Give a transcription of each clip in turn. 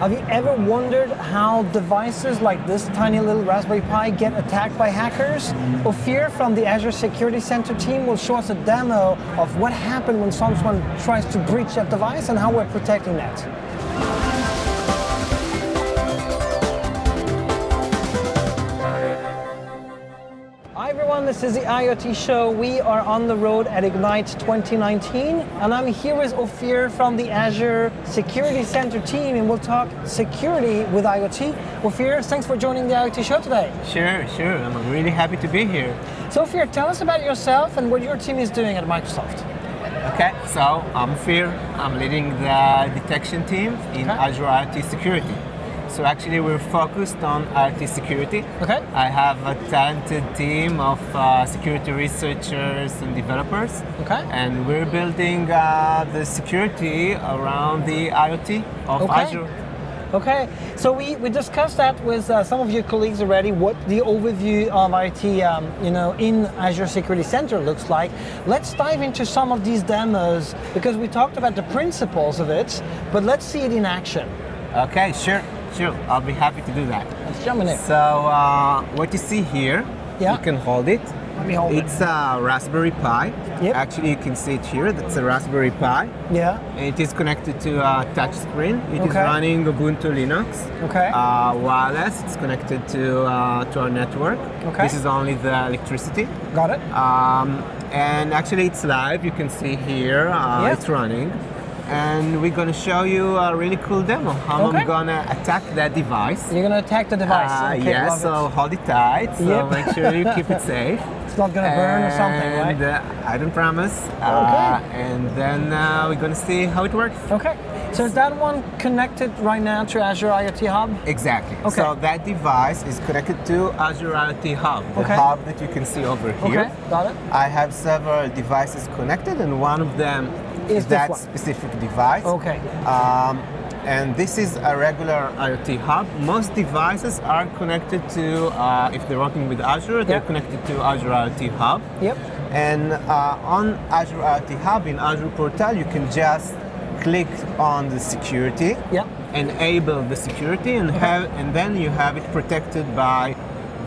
Have you ever wondered how devices like this tiny little Raspberry Pi get attacked by hackers? Ofir from the Azure Security Center team will show us a demo of what happened when someone tries to breach that device and how we're protecting that. This is the IoT show. We are on the road at Ignite 2019 and I'm here with Ofir from the Azure Security Center team and we'll talk security with IoT. Ofir, thanks for joining the IoT show today. Sure, sure. I'm really happy to be here. So Ofir, tell us about yourself and what your team is doing at Microsoft. Okay, so I'm Ofir. I'm leading the detection team in Okay. Azure IoT security. So actually we're focused on IoT security. Okay. I have a talented team of uh, security researchers and developers. Okay. And we're building uh, the security around the IoT of Okay. Azure. Okay, so we, we discussed that with uh, some of your colleagues already, what the overview of IT um, you know, in Azure Security Center looks like. Let's dive into some of these demos because we talked about the principles of it, but let's see it in action. Okay, sure, sure. I'll be happy to do that. Let's jump in it. So uh, what you see here, Yeah. you can hold it. Let me hold it. It's a Raspberry Pi. Yep. Actually, you can see it here. That's a Raspberry Pi. Yeah, It is connected to a touch screen. It is Okay. running Ubuntu Linux. Okay. Uh, wireless. It's connected to uh, to our network. Okay. This is only the electricity. got it. Um, and actually, it's live. You can see here. Uh, Yeah. It's running. And we're gonna show you a really cool demo. How Okay. I'm gonna attack that device. You're going to attack the device. Uh, okay, yes, so it. hold it tight. So Yep. make sure you keep it safe. It's not going to burn or something, right? uh, I don't promise. Uh, and then uh, we're gonna see how it works. Okay, so is that one connected right now to Azure IoT Hub? Exactly. Okay. So that device is connected to Azure IoT Hub, the Okay. hub that you can see over here. Okay, got it. I have several devices connected, and one of them Is is, that one. specific device. Okay, Um, and this is a regular IoT hub. Most devices are connected to, uh, if they're working with Azure, they're Yeah. connected to Azure IoT Hub. yep. And uh, on Azure IoT Hub in Azure Portal, you can just click on the security, yeah. enable the security, and have, and then you have it protected by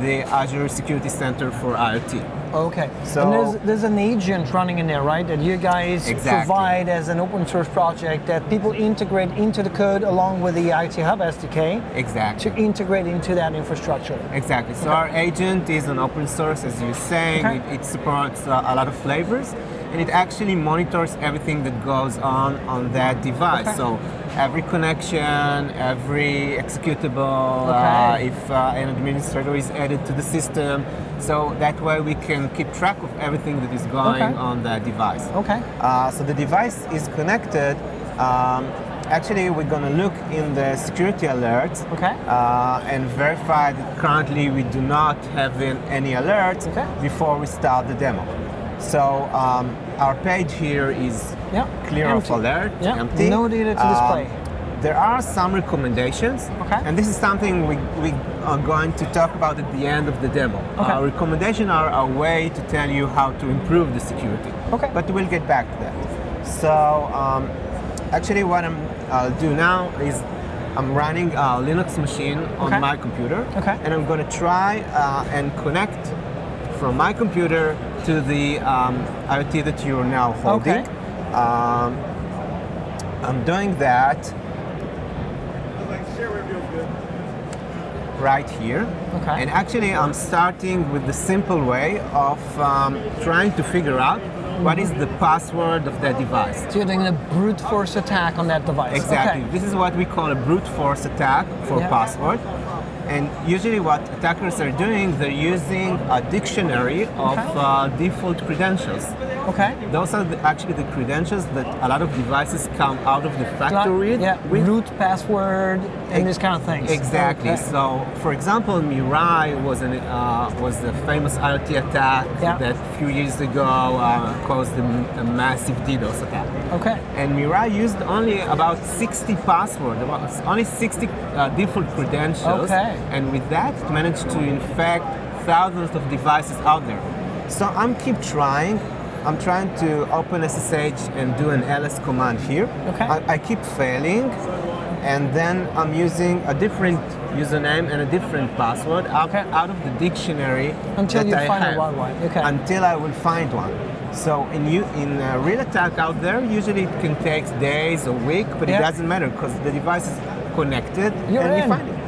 the Azure Security Center for IoT. Okay. So- and there's, there's an agent running in there, right? That you guys Exactly. provide as an open source project that people integrate into the code along with the IoT Hub SDK Exactly. to integrate into that infrastructure. Exactly. So our agent is an open source, as you're saying. Okay. It, it supports uh, a lot of flavors, and it actually monitors everything that goes on on that device. Okay. So every connection, every executable, Okay. uh, if uh, an administrator is added to the system. So that way we can keep track of everything that is going Okay. on that device. Okay. Uh, so the device is connected. Um, actually, we're going to look in the security alerts Okay. uh, and verify that currently we do not have any alerts before we start the demo. So um, our page here is Yeah. clear Empty. of alert, Yeah. empty. No data to Um, display. there are some recommendations, Okay. and this is something we, we are going to talk about at the end of the demo. Okay. Our recommendations are a way to tell you how to improve the security. Okay. But we'll get back to that. So um, actually what I'm, I'll do now is I'm running a Linux machine on Okay. my computer. Okay. And I'm going to try uh, and connect from my computer to the um, IoT that you're now holding. Okay. Um, I'm doing that right here. Okay. And actually, I'm starting with the simple way of um, trying to figure out what is the password of that device. So you're doing a brute force attack on that device. Exactly. Okay. This is what we call a brute force attack for Yeah. password. And usually, what attackers are doing, they're using a dictionary of uh, default credentials. Okay. Those are the, actually the credentials that a lot of devices come out of the factory Yeah. with. Root password and these kind of things. Exactly. Okay. So, for example, Mirai was an uh, was a famous IoT attack Yeah. that a few years ago uh, caused a, a massive DDoS attack. Okay. And Mirai used only about 60 password, about only 60 uh, default credentials. Okay. And with that, it managed to infect thousands of devices out there. So I'm keep trying. I'm trying to open SSH and do an ls command here. Okay. I, I keep failing. and then I'm using a different username and a different password out, Okay. out of the dictionary Until you I find have. one. Okay. Until I will find one. So in you, in a real attack out there, usually it can take days or week, but Yeah. it doesn't matter because the device is connected You're and in. you find it.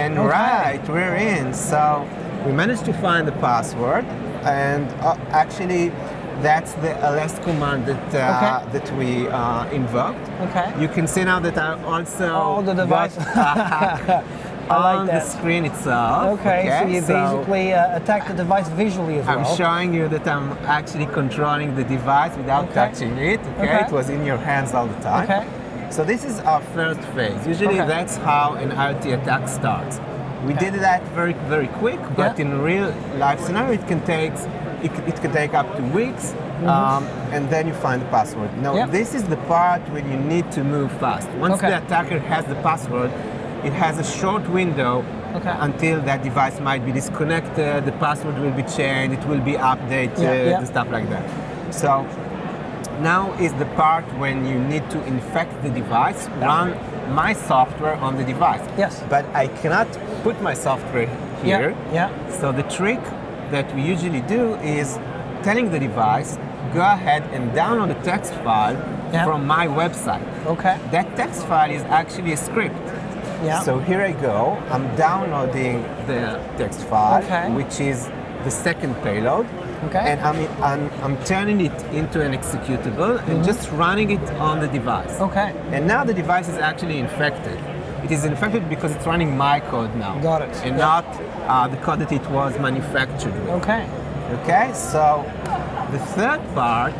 And Okay. right, we're in. So we managed to find the password, and uh, actually, that's the ls command that uh, Okay. that we uh, invoked. Okay. You can see now that I also Oh, the device. I like on the screen itself. Okay, so you so basically uh, attack the device visually as I'm well. showing you that I'm actually controlling the device without Okay. touching it. Okay? Okay. it was in your hands all the time. Okay. So this is our first phase. Usually Okay. that's how an IoT attack starts. We Okay. did that very very quick, but Yeah. in real life scenario it can take it, it can take up to weeks, um, and then you find the password. Now Mm-hmm. This is the part when you need to move fast. Once Okay. the attacker has the password, it has a short window Okay. until that device might be disconnected, the password will be changed, it will be updated, Yeah, yeah. and stuff like that. So now is the part when you need to infect the device, run my software on the device. Yes. But I cannot put my software here. Yeah. Yeah. So the trick that we usually do is telling the device, go ahead and download a text file Yeah. from my website. Okay. That text file is actually a script. Yeah. So here I go. I'm downloading the text file, Okay. which is the second payload. Okay. And I'm, I'm, I'm turning it into an executable and just running it on the device. Mm-hmm. Okay. And now the device is actually infected. It is infected because it's running my code now. Got it. And not uh, the code that it was manufactured with. Okay. Okay, so the third part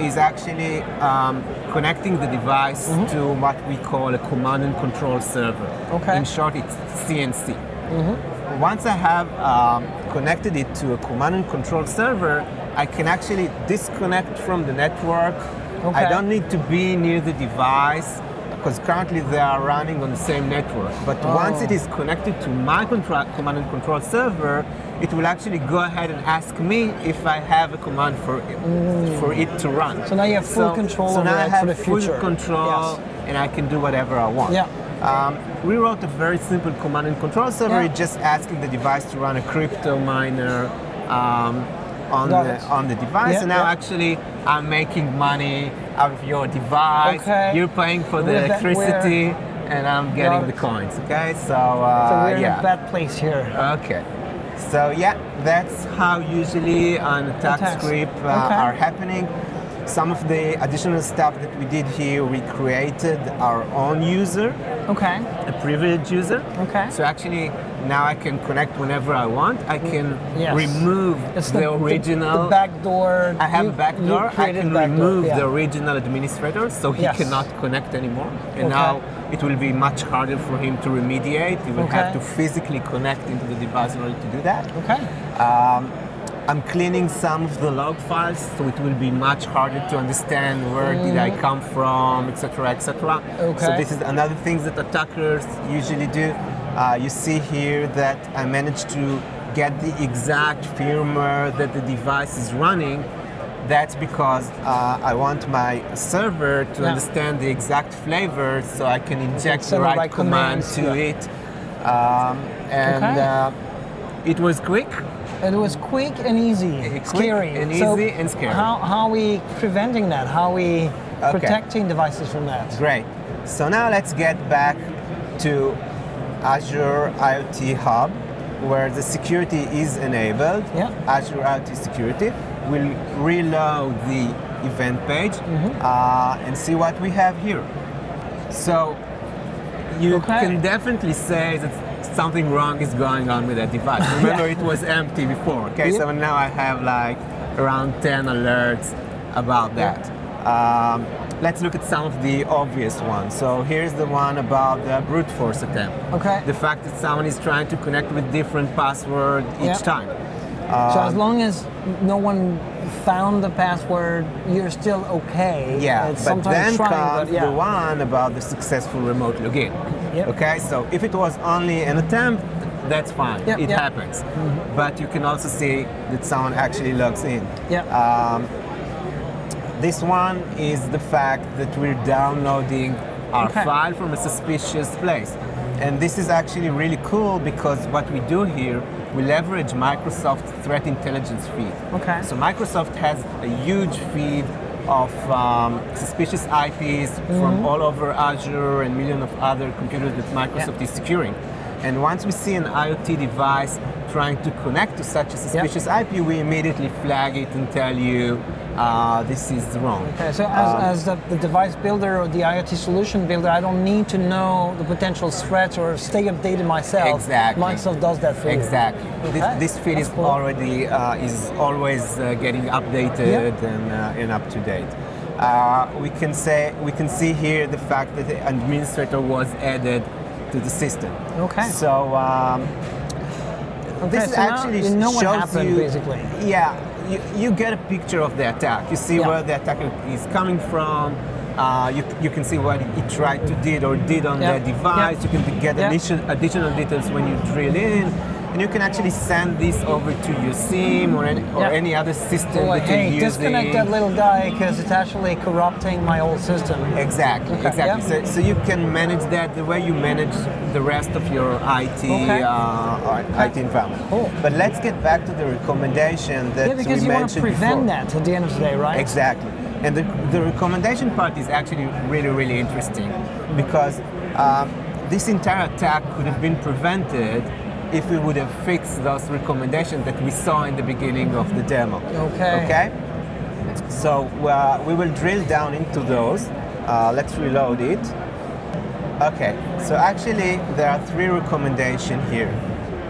is actually um, connecting the device to what we call a command and control server. Okay. In short, it's CNC. Once I have um, connected it to a command and control server, I can actually disconnect from the network. Okay. I don't need to be near the device because currently they are running on the same network. But once Oh. it is connected to my command and control server, it will actually go ahead and ask me if I have a command for it, for it to run. Mm. So now you have full control so over now I have full control, Yes. and I can do whatever I want. Yeah. Um, we wrote a very simple command and control server, Yeah. just asking the device to run a crypto miner um, on Got the it. on the device. Yeah, and now yeah. actually I'm making money out of your device. Okay. You're paying for the electricity, and I'm getting Got the it. coins. Okay, so, uh, So we're in a bad place here. Okay. So yeah, that's how usually an attack Attacks. script uh, Okay. are happening. Some of the additional stuff that we did here, we created our own user, Okay. a privileged user. Okay. So actually, now I can connect whenever I want. I can Yes. remove It's the, original. The, backdoor. I have you- a backdoor. I can remove yeah. the original administrator, so he Yes. cannot connect anymore. And Okay. now it will be much harder for him to remediate. He will have to physically connect into the device in order to do that. Okay. Um, I'm cleaning some of the log files, so it will be much harder to understand where did I come from, etc., etc. Okay. So Mm. This is another thing that attackers usually do. Uh, you see here that I managed to get the exact firmware that the device is running. That's because uh, I want my server to Yeah. understand the exact flavor, so I can inject the right, right command commands, to yeah. it. Um, and Okay. uh, it was quick. It was quick and easy. Quick scary. and So easy and scary. How, how are we preventing that? How are we protecting devices from that? Great. So now let's get back to Azure IoT Hub, where the security is enabled. Yeah. Azure IoT Security will reload the event page Mm-hmm. uh, and see what we have here. So you Okay. can definitely say that something wrong is going on with that device. Remember, it was empty before. Okay, so now I have like around 10 alerts about that. Um, let's look at some of the obvious ones. So here's the one about the brute force attempt. Okay. The fact that someone is trying to connect with different password each Yeah. time. so as long as no one found the password, you're still okay. Yeah, It's but then trying, comes but yeah. the one about the successful remote login. Yep. Okay, so if it was only an attempt, that's fine. Yep, it yep. happens. But you can also see that someone actually logs in. Yeah. Um, this one is the fact that we're downloading our Okay. filed from a suspicious place. And this is actually really cool because what we do here, we leverage Microsoft Threat Intelligence feed. Okay. So Microsoft has a huge feed of um, suspicious IPs Mm-hmm. from all over Azure and millions of other computers that Microsoft is securing. And once we see an IoT device trying to connect to such a suspicious IP, we immediately flag it and tell you uh, this is wrong. Okay, so as, Um, as the, the device builder or the IoT solution builder, I don't need to know the potential threats or stay updated myself. Exactly. Microsoft does that for you. Exactly. Okay, This, this feed that's is cool. already uh, is always uh, getting updated and, uh, and up to date. Uh, we can say we can see here the fact that the administrator was added to the system. Okay. So um, Okay, this so now actually you know shows happened, you, basically. Yeah, you, you get a picture of the attack. You see Yeah. where the attacker is coming from. Uh, you, you can see what he tried to did or did on Yeah. the device. Yeah. You can get addition, additional details when you drill in, and you can actually send this over to your SIEM or any, or Yeah. any other system like, that you're hey, using. disconnect that little guy because it's actually corrupting my old system. Exactly, Okay, exactly. yeah. So, so you can manage that the way you manage the rest of your IT Okay. uh, IT environment. Cool. But let's get back to the recommendation that Yeah, because we you want to mentioned prevent before. that at the end of the day, right? Exactly. And the, the recommendation part is actually really, really interesting because um, this entire attack could have been prevented if we would have fixed those recommendations that we saw in the beginning of the demo. Okay. Okay? So uh, we will drill down into those. Uh, let's reload it. Okay, so actually there are three recommendations here.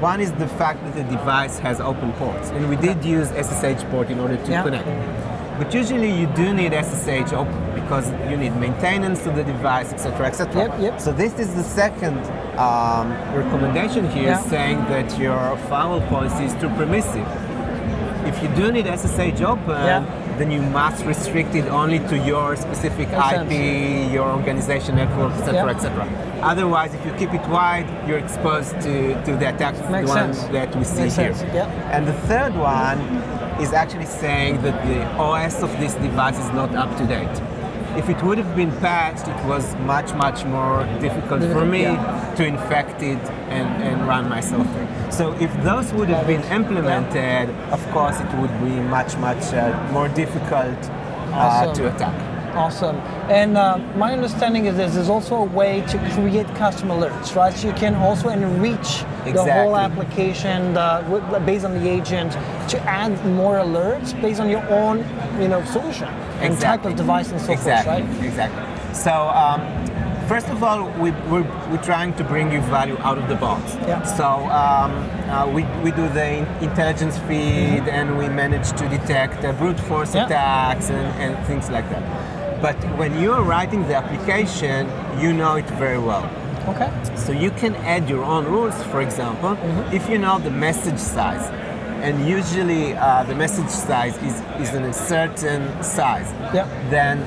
One is the fact that the device has open ports, and we did use SSH port in order to Yeah. connect. But usually you do need SSH open because you need maintenance to the device, etc., etc. Yep, yep. So this is the second um, recommendation here, Yeah. saying that your firewall policy is too permissive. If you do need SSH open, Yeah. then you must restrict it only to your specific IP, sense. your organization network, etc., Yeah. etc. Otherwise, if you keep it wide, you're exposed to, to the attacks, the ones that we see Makes here. And the third one is actually saying that the OS of this device is not up to date. If it would have been patched, it was much, much more difficult for me Yeah. to infect it and, and run my software. So if those would have been implemented, of course, it would be much, much uh, more difficult uh, Awesome. to attack. Awesome. And uh, my understanding is there's, also a way to create custom alerts, right? So you can also enrich the whole application uh, based on the agent to add more alerts based on your own, you know, solution and type of device and so exactly. forth, right? Exactly. So um, first of all, we, we're, we're trying to bring you value out of the box. Yeah. So um, uh, we, we do the intelligence feed and we manage to detect uh, brute force Yeah. attacks and, and things like that. But when you're writing the application, you know it very well. Okay. So you can add your own rules, for example, Mm-hmm. if you know the message size. And usually uh, the message size is, is in a certain size. Yeah. Then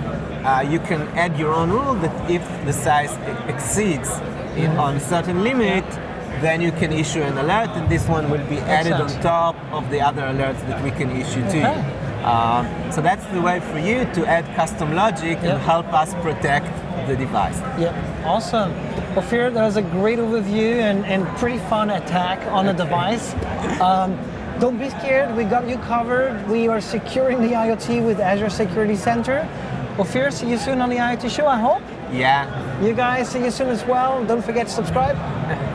uh, you can add your own rule that if the size exceeds Mm-hmm. on a certain limit, then you can issue an alert and this one will be added on top of the other alerts that we can issue to Okay. you. Um, so that's the way for you to add custom logic Yeah. and help us protect the device. Yeah, awesome. Ofir, that was a great overview and, and pretty fun attack on the device. Um, don't be scared, we got you covered. We are securing the IoT with Azure Security Center. Well, Ofir, see you soon on the IoT show, I hope. Yeah, You guys see you soon as well. Don't forget to subscribe.